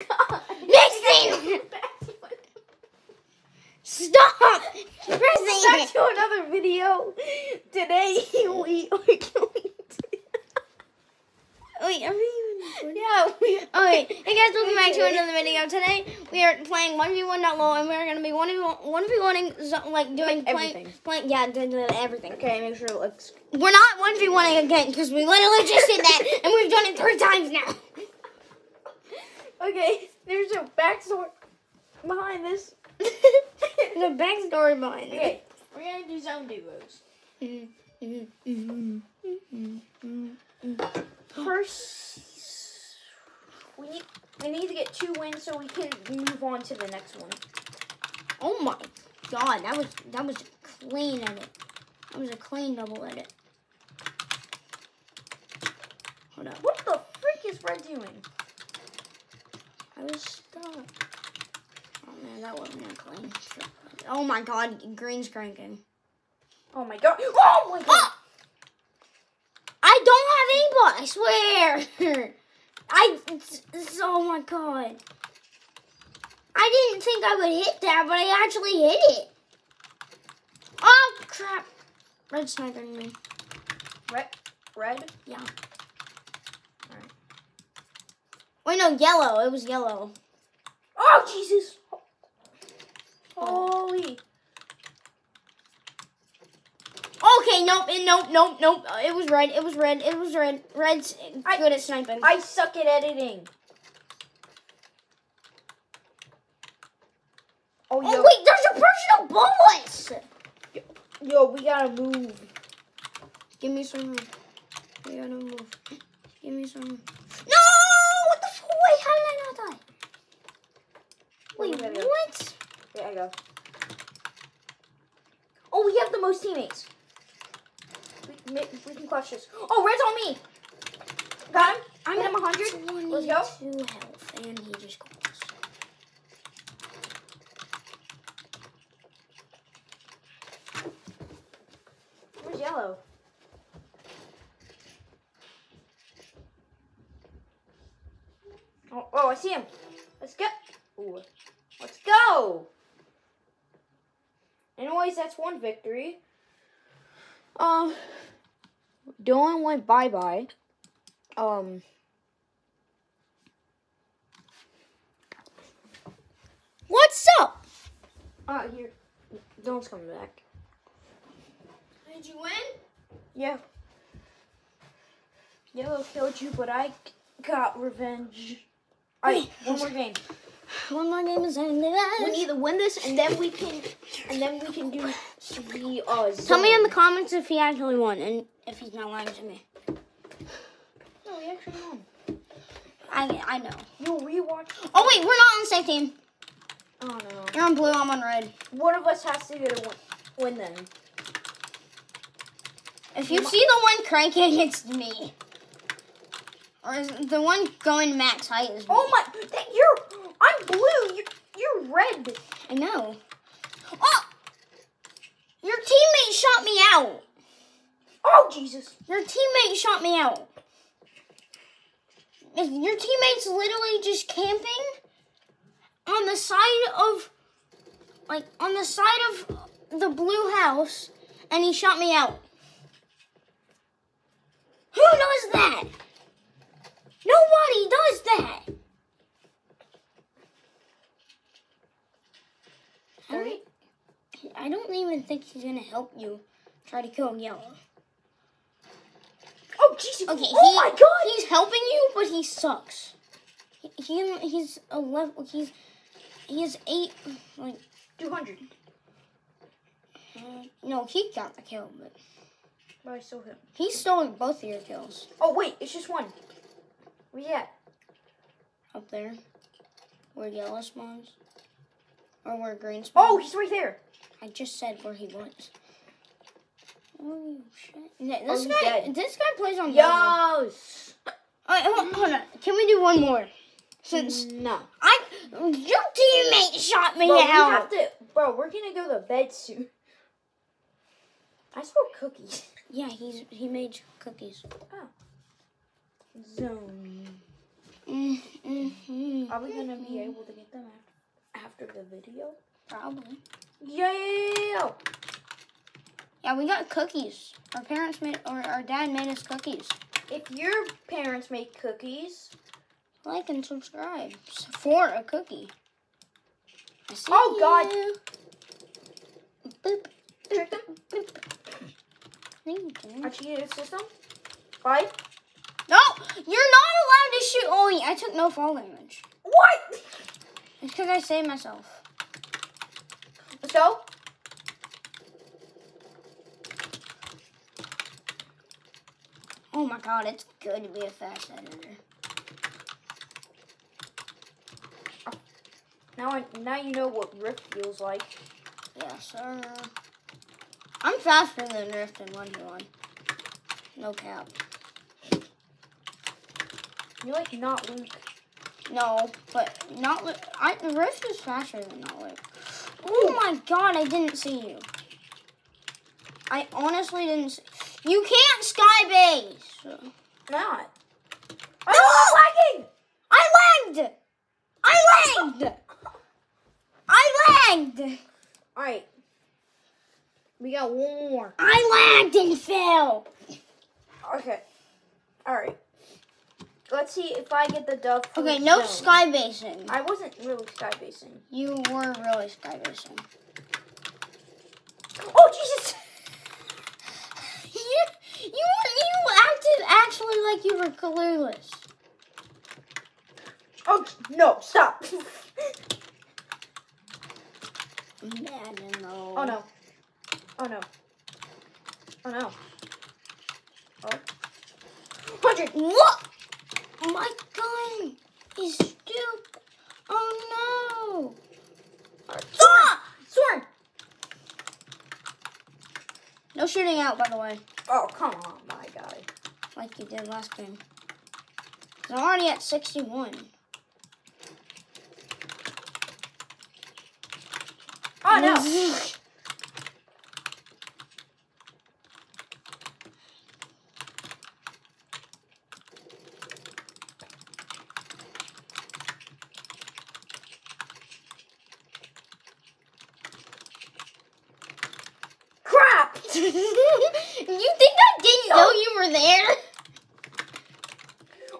Mixing! Stop pressing Back to another video. Today we are going to. Wait, are we even? Yeah, we. Okay, hey guys, welcome back to another video. Today we are playing 1v1.lol and we're gonna be 1v1, 1v1ing, like doing playing, Everything. playing, yeah, doing doing everything. Okay, make sure it looks. We're not 1v1ing again because we literally just did that and we've done it three times now. Okay, there's a backstory behind this. There's a backstory behind it. Okay, we're gonna do zone duos. First, we need we need to get two wins so we can move on to the next one. Oh my god, that was that was a clean edit. That was a clean double edit. Hold up. What the frick is Red doing? I was stuck. Oh man, that wasn't a clean. shot. Oh my god, green's cranking. Oh my god! Oh my god! I don't have aimbot, I swear. I oh my god. I didn't think I would hit that, but I actually hit it. Oh crap. Red sniping me. Red, red. Yeah. Alright. Wait, no, yellow. It was yellow. Oh Jesus! Holy! Okay, nope, nope, nope, nope. Uh, It was red. It was red. It was red. Red's I- good at sniping. I suck at editing. Oh, oh wait, there's a person above us. yo, we gotta move. Give me some room. We gotta move. Give me some. No! What the f- Wait, how did I not die? Wait, we gotta go. what? There I go. Oh, we have the most teammates. We, we, we can clutch this. Oh, red's on me. Got him. I'm Hit him at 100. Let's go. 22 health, and he just calls. Where's yellow? Oh, oh, I see him. Let's go. Ooh. Let's go. Anyways, that's one victory. Um, Dylan went bye bye. Um, What's up? uh, here, Dylan's coming back. Did you win? Yeah. Yellow killed you, but I got revenge. Alright, one more game. One more game is ending. We need to win this, and then we can, and then we can do the uh. Tell me in the comments if he actually won and if he's not lying to me. No, he actually won. I I know. You'll rewatch. Oh wait, we're not on the same team. Oh no. You're on blue. I'm on red. One of us has to get a win, win then. If you see the one cranking, it's me. Or is the one going max height is me. Oh my! That, you're. I'm blue. You're, you're red. I know. Oh! Your teammate shot me out. Oh Jesus! Your teammate shot me out. If Your teammate's literally just camping on the side of, like, on the side of the blue house, and he shot me out. Who knows that? Nobody does that. I don't, I don't even think he's gonna help you try to kill him yellow. Oh Jesus! Okay, oh he, my God! he's helping you, but he sucks. He, he he's a level. He's he has eight. Like Two hundred. uh, no, he got the kill, but But I still hit. him. he stole both of your kills Oh wait, it's just one. Where you at? up there, where yellow spawns, or where green spawns. Oh, he's right there. I just said where he was. Oh shit! Yeah, Oh, This guy, dead. this guy plays on. Yes. Alright, hold, hold on. Can we do one more? Since No. I, your teammate shot me Bro, We have to, bro, we're gonna go to bed soon. I smell cookies. Yeah, he's he made cookies. Oh. Zone. Mm, mm, mm, Are we gonna be able to get them af- after the video? Probably. Yeah. Yeah, we got cookies. Our parents made, or our dad made us cookies. If your parents make cookies, Like and subscribe for a cookie. Oh, God. you. Boop, boop. Thank you. I cheated the system. Five. No, you're not allowed to shoot. Oh, yeah, I took no fall damage. What? It's because I saved myself. Let's go. Oh my god, it's good to be a fast editor. Now I now you know what Rift feels like. Yes, sir. I'm faster than Rift in 1v1. No cap. You're like not Luke. No, but not Lu- I Rift is faster than not Luke. Oh my god, I didn't see you. I honestly didn't see You can't sky base. Not. I'm not lagging. I lagged. I lagged. I lagged. All right. We got one more. I lagged and fell. Okay. All right. Let's see if I get the dove. Okay, no zone. sky basing. I wasn't really sky basing. You were really sky basing. Oh Jesus! you, you, you acted actually like you were clueless. Oh no! Stop! Madden, though. oh no! Oh no! Oh no! Oh. Hundred. What? My gun is stupid. Oh no. Ah! Soren. No shooting out, by the way, Oh come on, my guy. like you did last game. I'm already at 61. Oh no! Crap! you think I didn't know you were there?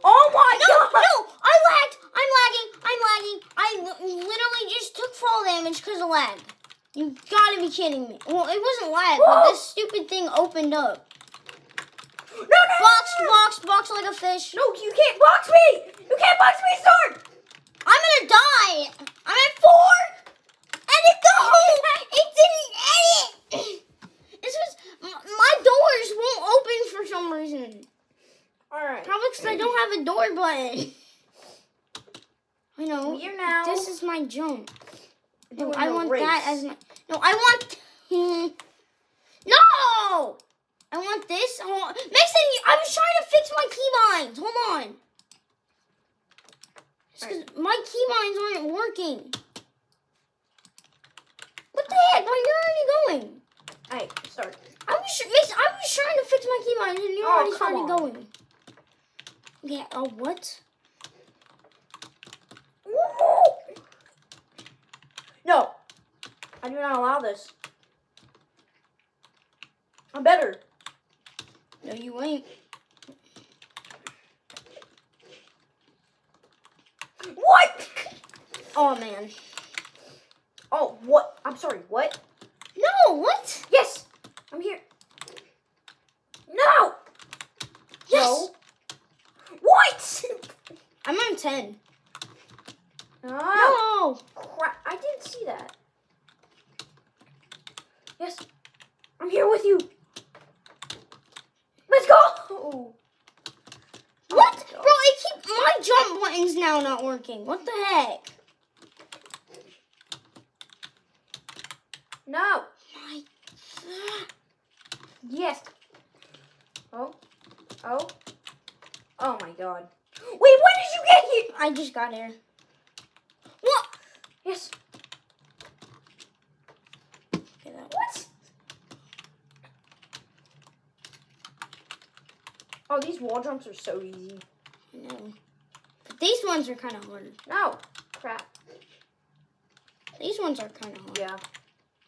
Oh my No, god! no, I lagged. I'm lagging. I'm lagging. I literally just took fall damage because of lag. You gotta be kidding me. Well, it wasn't lag, but this stupid thing opened up. No, no, no, Box, no, no. box, box like a fish. No, you can't box me! You can't box me, sword! I'm gonna die. I'm at four. And it go. It didn't edit. This was m- my doors won't open for some reason. Alright. Probably because I don't have a door button. I know. Here now. This is my jump. No, I want race. that as my. No, I want. Hmm. No! I want this. Hold on. Mason, I was trying to fix my keybinds. Hold on. 'cause my keybinds aren't working. What the heck? Why are you're already going? Alright, start. I was Mason, I was trying to fix my keybinds and you're Oh, already started on. going. Yeah. Oh, what? No. I do not allow this. I'm better. No, you ain't. What? Oh man. Oh, what? I'm sorry, what? No. What? Yes! I'm here. No! Yes. No. What? I'm on ten. Ah, No. crap. I didn't see that. Yes. I'm here with you. Let's go! What? Oh Bro, it keep my jump button's now not working. What the heck? No. My Yes. Oh. Oh. Oh my god. Wait, when did you get here? I just got here. What? Yes. What? Oh, these wall jumps are so easy. I know. these ones are kind of hard. No. Crap. These ones are kind of hard. Yeah.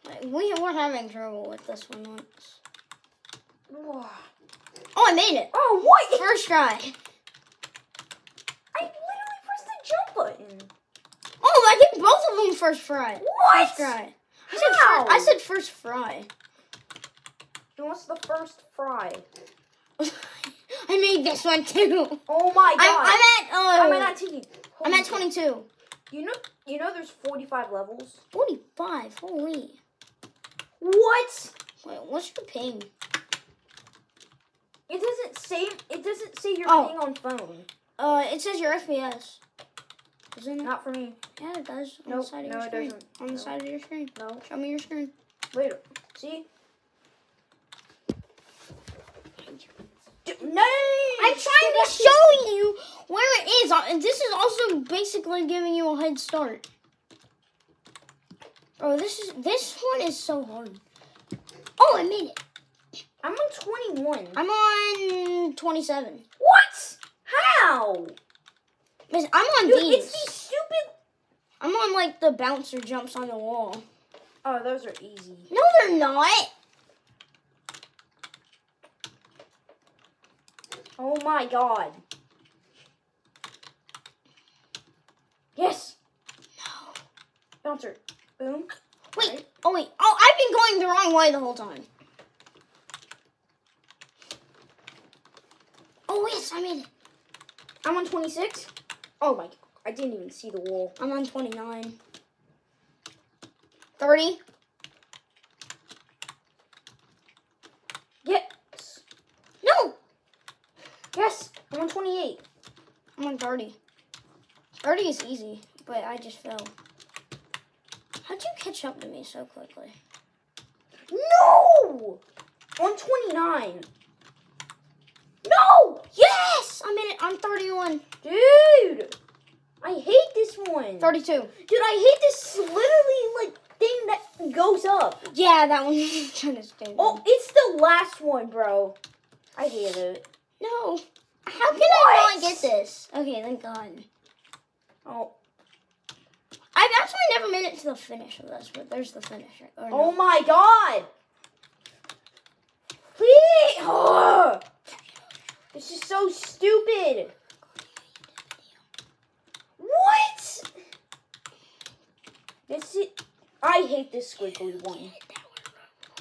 Like, we were having trouble with this one once. Oh, Oh, I made it. Oh, what? First try. I literally pressed the jump button. Oh, I did both of them first try. What? First try. I said, How? fir- I said first fry. And what's the first fry? I made this one too. Oh my I'm, god. I'm at uh, I'm at 19. I'm at 22. shit. You know, you know, there's 45 levels. 45. Holy. What? Wait, what's your ping? It doesn't say. It doesn't say your Oh. on phone. Uh, it says your FPS. Doesn't it? Not for me. Yeah, it does. On Nope, the side of no, your it screen. doesn't. On the side of your screen. No. Show me your screen. Wait. See. No. I'm trying to show you where it is, uh, and this is also basically giving you a head start. Bro, this is this one is so hard. Oh, I made it. I'm on 21. I'm on 27. What? How? Miss, I'm on Dude, these. it's these stupid. I'm on like the bouncer jumps on the wall. Oh, those are easy. No, they're not. Oh my god. Yes. No. Bouncer. Boom. Wait. Right. Oh wait. Oh, I've been going the wrong way the whole time. Oh yes, I made it. I'm on 26. Oh my. I didn't even see the wall. I'm on 29. 30. Yes. No, Yes. I'm on 28. I'm on 30. 30 is easy, but I just fell. How'd you catch up to me so quickly? No! On 29. Yes! I'm in it. I'm 31. Dude! I hate this one. 32. Dude, I hate this literally like thing that goes up. Yeah, that one kind of stupid. Oh, it's the last one, bro. I hate it. No. How can I What? not get this? Okay, thank God. Oh, I've actually never made it to the finish of this, but there's the finish. No. oh my god! Please! Ugh. This is so stupid. What? This is. I hate this squiggly one.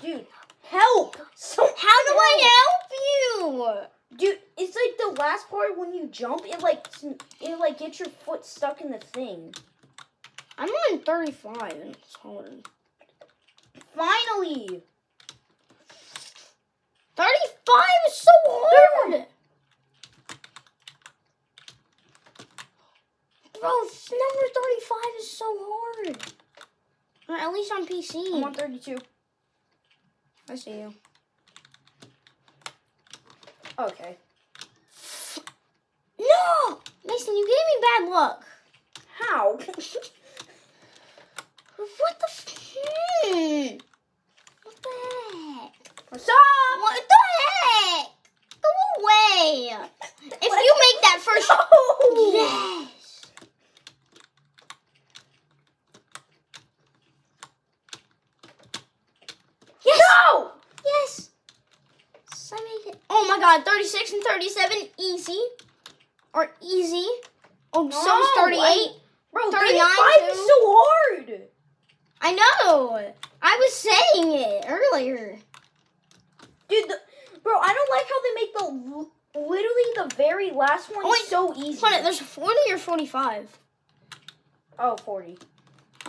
Dude, help! So How do I help you? Dude, it's like the last part when you jump, it like it like gets your foot stuck in the thing. I'm on 35 and it's hard. Finally! 35 is so hard! Bro, number 35 is so hard. Or at least on PC. I'm on 32. I see you. Okay. No! Mason, you gave me bad luck. How? What the f- hmm. What the heck? What's up? What the heck? Go away! If you make that first No! Yes! No! Yes! Yes, I made it. Oh my god, 36 and 37, easy. Or easy. Oh, so No, is 38. I- Bro, 39 35 is so hard. I know. I was saying it earlier. Dude, the, bro, I don't like how they make the literally the very last one Oh, wait. so easy. Hold on, there's 40 or 45. oh, 40.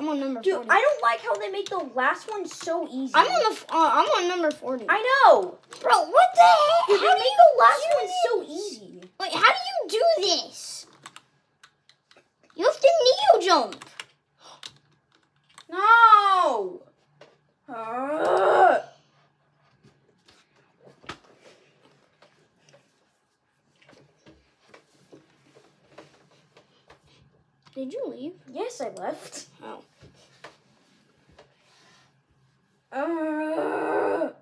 I'm on number Dude, 40. I don't like how they make the last one so easy. I'm on the. Uh, I'm on number 40. I know. Bro, what the heck? Dude, How they do make you the last do one so easy. Wait, how do you do this? You have to neo jump. No. Ugh. Did you leave? yes, I left. Oh. Uh,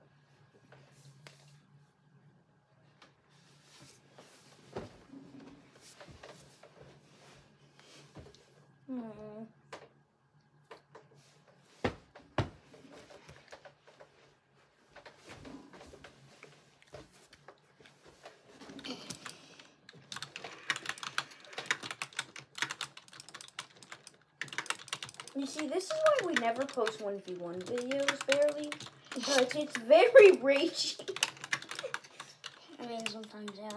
mm. You see, this is why we never post 1v1 videos, barely. Because it's very ragey. I mean, sometimes, yeah.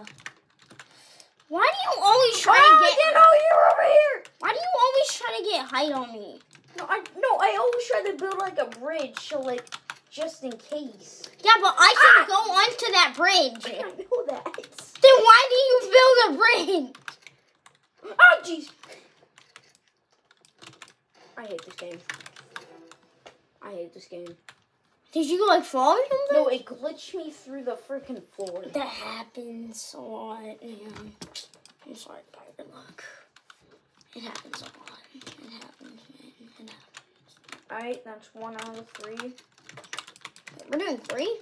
Why do you always try oh, to I get? didn't you over here! Why do you always try to get height on me? No, I no, I always try to build like a bridge, so like just in case. Yeah, but I can Ah! go onto that bridge. I know that. Then why do you build a bridge? Oh jeez. I hate this game. I hate this game. Did you go like fall or something? No, it glitched me through the freaking floor. That happens a lot, man. I'm sorry about your luck. It happens a lot. It happens, man. It happens. Alright, that's one out of three. We're doing three?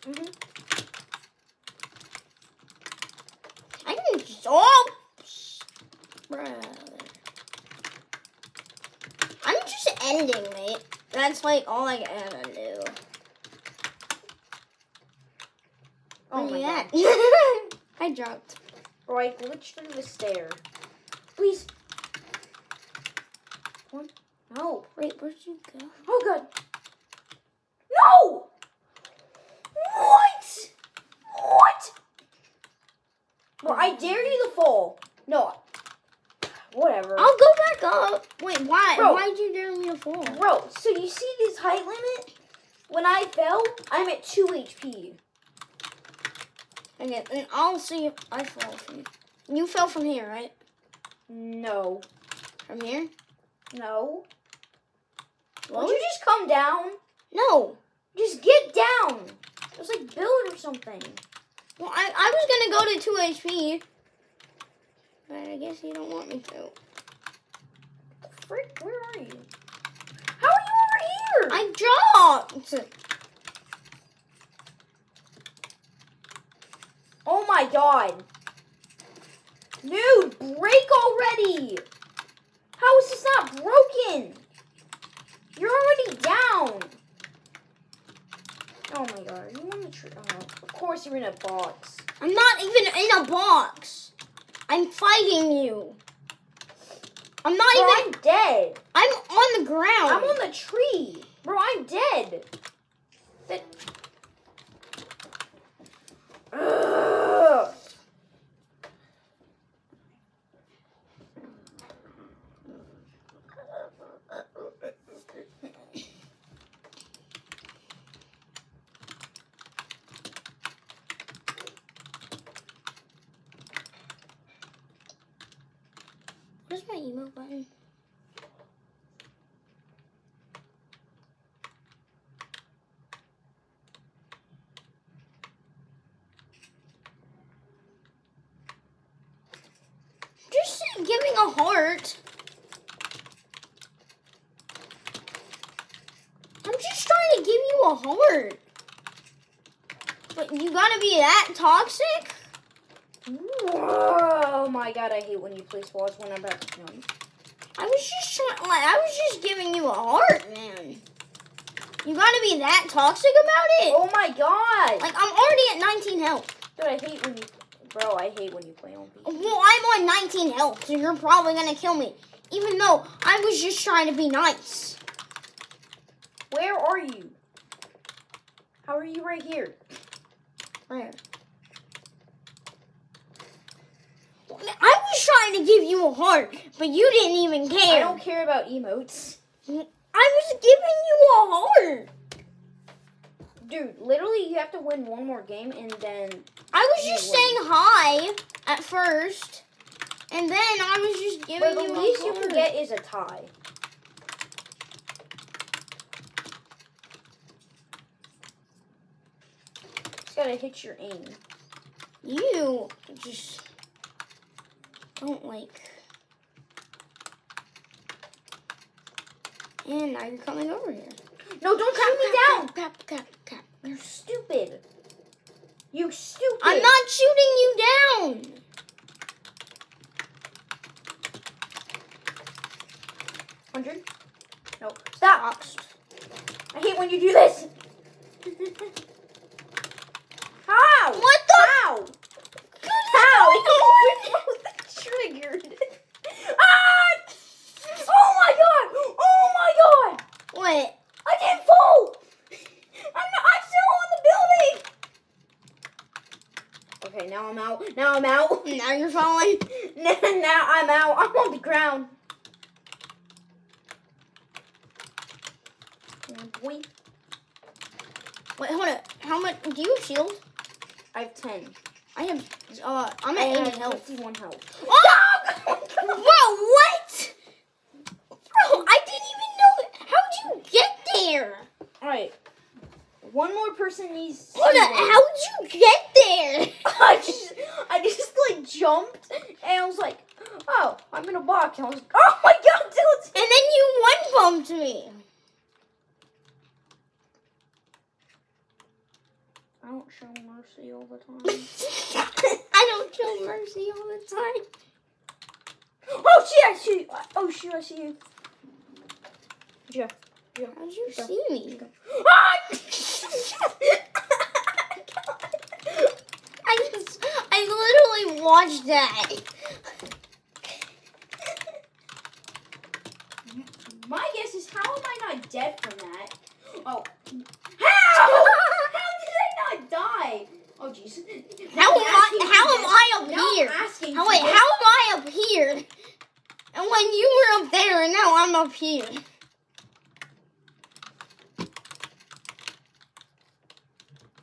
Mm-hmm. I can oh, brother. I'm just ending, mate. That's like all I gotta do. Oh my yeah. god. I dropped. Bro, I glitched through the stair. Please. One. No. Wait, where'd you go? Oh god. No! What? What? Bro, I dare you to fall. No. Whatever. I'll go back up. Wait, why? Bro. Why'd you dare me to fall? Bro, so you see this height limit? When I fell, I'm at 2 HP. Okay, and I'll see if I fall from. You fell from here, right? No. From here? No. Would you just come down? no. Just get down. Just like build or something. Well, I, I was gonna go to two HP, but I guess you don't want me to. Frick, where are you? How are you over here? I dropped. oh my god. Dude, break already. How is this not broken? You're already down. Oh my god, you on the tree? Oh, of course you're in a box. I'm not even in a box. I'm fighting you. I'm not Bro, even. I'm dead. I'm on the ground. I'm on the tree. Bro, I'm dead. Ugh. Where's my emo button? Just giving a heart. I'm just trying you a heart. But you gotta be that toxic? Oh my god, I hate when you place walls when I'm about to jump. I was just trying, like, I was just giving you a heart, man. You gotta be that toxic about it? Oh my god! Like, I'm already at 19 health. Dude, I hate when you. Bro, I hate when you play on beat. Well, I'm on 19 health, so you're probably gonna kill me. Even though I was just trying to be nice. Where are you? How are you right here? Where? I was trying to give you a heart, but you didn't even care. I don't care about emotes. I was giving you a heart. Dude, literally, you have to win one more game and then. I was just win. saying hi at first, and then I was just giving But you the least you heart. can get is a tie. Gotta hit your aim. You just don't like. And now you're coming over here. No, don't shoot me down! Cap, cap, cap. You're stupid! You stupid! I'm not shooting you down. Hundred. No. Stop. I hate when you do this. What the? How? How? we both triggered. ah! Oh my god! Oh my god! What? I didn't fall. I'm not. I'm still on the building. Okay, now I'm out. Now I'm out. Now you're falling. now I'm out. I'm on the ground. Boy, Wait, hold on. How much? Do you have shield? I have ten. I have. Uh, I'm I at have 80 health. fifty-one health. Oh! Bro, what? Bro, I didn't even know. How'd you get there? All right. One more person needs. Hold on. How'd you get there? I just, I just like jumped and I was like, oh, I'm in a box. And I was like, oh my god, Dylan. And then you one bumped me. I don't show mercy all the time. I don't show mercy all the time. oh shit, I see you. Oh shit, I see you. Yeah. Yeah. How'd you see me? Ah! I just, I literally watched that. My guess is how am I not dead from that? Oh. How? Oh, how did I not die? Oh jeez. How am I? How am I up now here? Oh for wait, how am I up here? And when you were up there, and now I'm up here.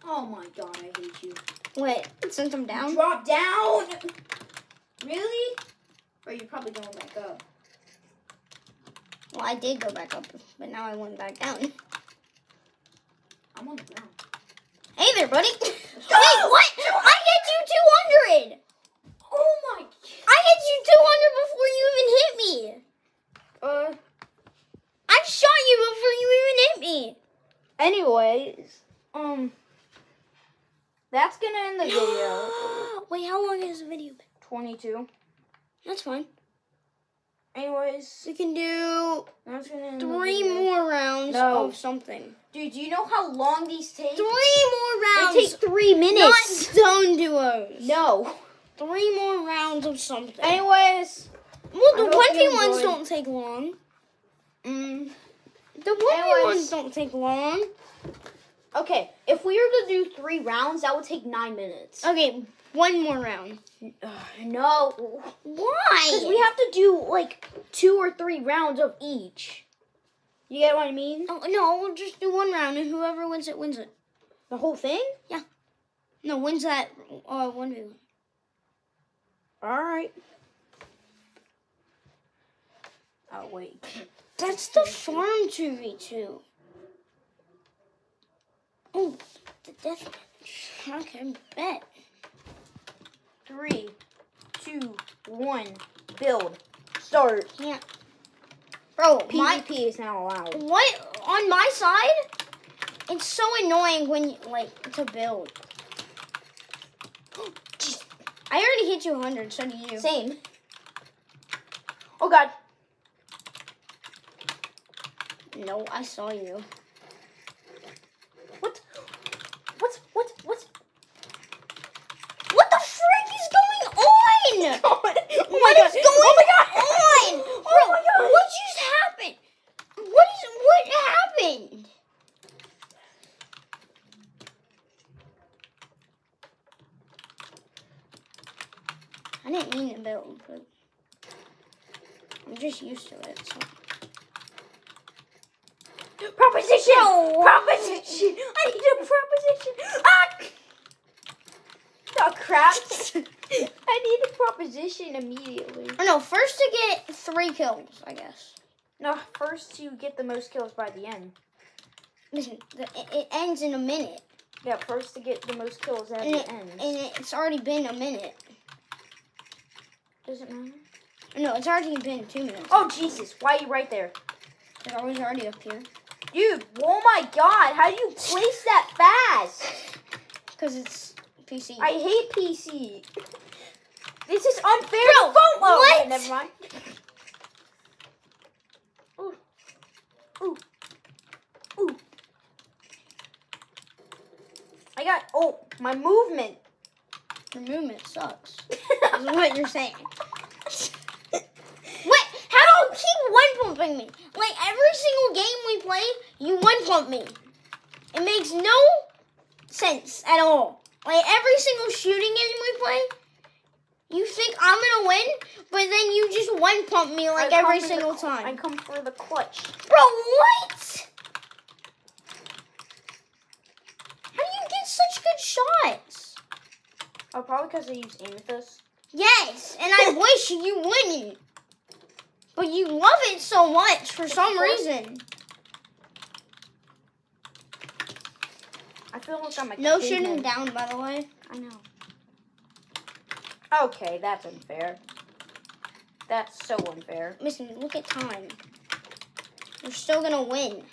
Oh my god, I hate you. Wait, since I'm down. Drop down. Really? Or you're probably going back up. Well, I did go back up, but now I went back down. I'm on the ground. Hey there, buddy. Wait, what? I hit you 200. Oh my. I hit you 200 before you even hit me. Uh. I shot you before you even hit me. Anyways, um, that's gonna end the video. Wait, how long has the video been? Twenty-two. That's fine. Anyways, We can do that's gonna end the three more rounds No. of something. Dude, do you know how long these take? Three more rounds. They take three minutes. Not zone duos. No. Three more rounds of something. Anyways, well, the I hope one v you ones enjoyed. don't take long. mm, The one v Anyways. ones don't take long. okay. If we were to do three rounds, that would take nine minutes. Okay, one more round. Ugh, no, Why? because we have to do like two or three rounds of each. You get what I mean? Oh, no, we'll just do one round, and whoever wins it wins it. The whole thing? Yeah. No, wins that uh, one v one. All right. Oh wait. That's the farm two v two. Oh, the death match. Okay, bet. Three, two, one. Build. Start. Can't. Bro, my PvP is not allowed. what on my side? It's so annoying when you, like to build. I already hit you 100, so do you. Same. Oh god. No, I saw you. What? What? What? What? What the frick is going on? Oh What my is god. going oh my god. on? Oh Bro, my god. what just happened? What is what happened? I didn't mean to build, but I'm just used to it. So. Proposition. No. Proposition. I need a proposition. Ah. Oh crap. I need a proposition immediately. Or no, first to get three kills, I guess. No, first to get the most kills by the end. Listen, it ends in a minute, Yeah, first to get the most kills at and, the it, end. and it's already been a minute. Does it matter? No, it's already been two minutes. Oh Jesus! Why are you right there, I was already up here. dude? Oh my God! How do you place that fast? Because it's PC. I hate PC. This is unfair. Bro, phone. Oh, wait, never mind. Ooh. Ooh. Ooh. I got, oh, my movement. Your movement sucks. is what you're saying. what? How do you keep one pumping me? Like, every single game we play, you one pump me. It makes no sense at all. Like every single shooting game we play, you think I'm gonna win, but then you just one pump me like I every single time. I come for the clutch. Bro, what? How do you get such good shots? Oh, probably because I use aim assist. Yes, and I wish you wouldn't. But you love it so much for some reason. I feel like I'm a No caveman. shooting down, by the way. I know. Okay, that's unfair. That's so unfair. Listen, look at time. You're still gonna win.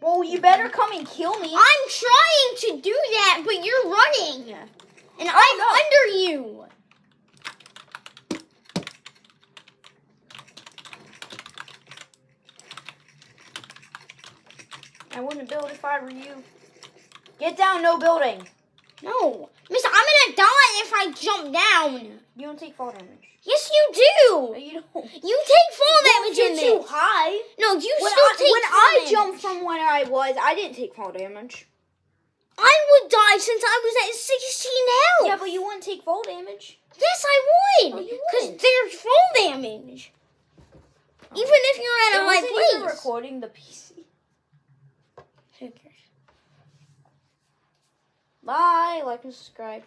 Well, you better come and kill me. I'm trying to do that, but you're running. And I'm no. under you. I wouldn't build if I were you. Get down, no building. No. Miss, I'm gonna die if I jump down. You don't take fall damage. Yes, you No, do. you don't. You take fall damage in You're too this. high. No, you When still I, take when fall I damage. jumped from where I was, I didn't take fall damage. I would die since I was at 16 health. Yeah, but you wouldn't take fall damage. Yes, I would. Because wouldn't. there's fall damage. Even if you're at It a high place. recording the PC. Who cares? Bye, like and subscribe.